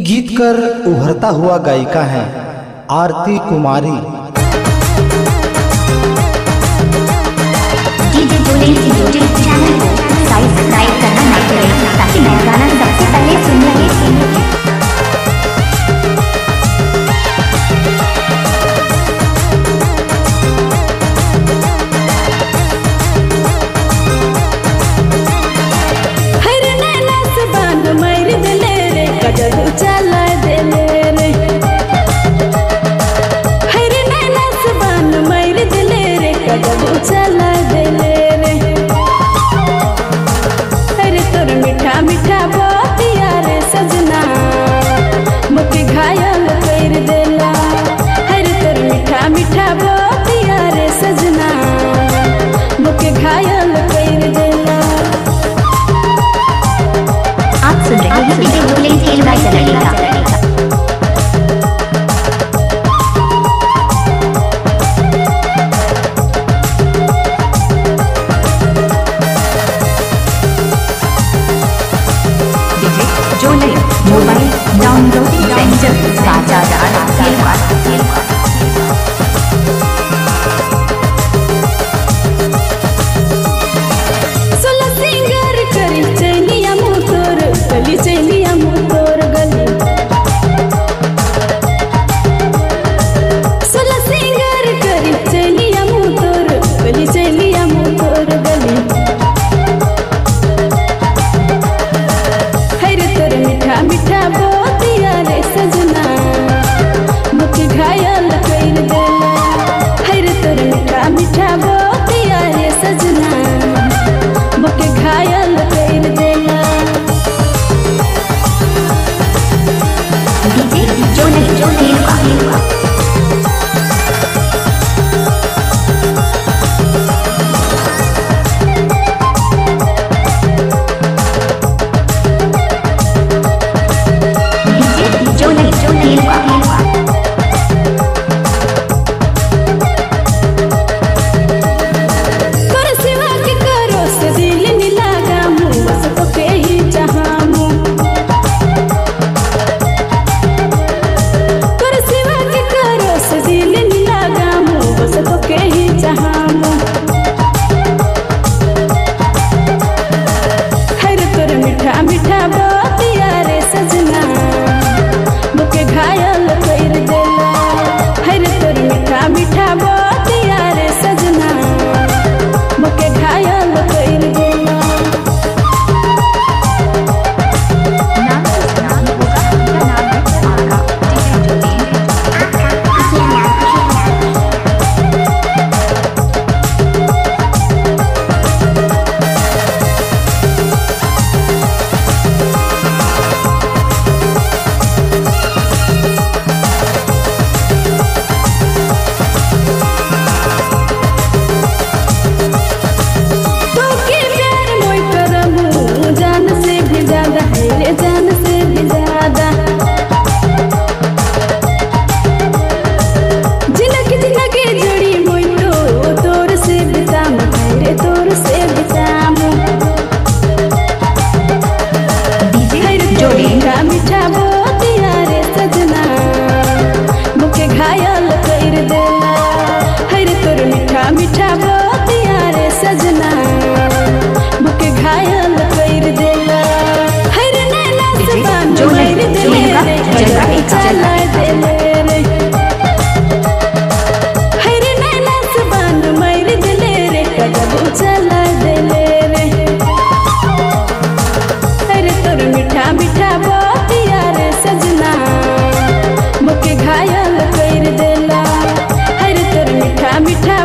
गीत कर उभरता हुआ गायिका है Aarti Kumari. I am tell You. तोर मीठा मीठा बतिया रे सजना। मोके घायल कर देला। हर तोर मीठा मीठा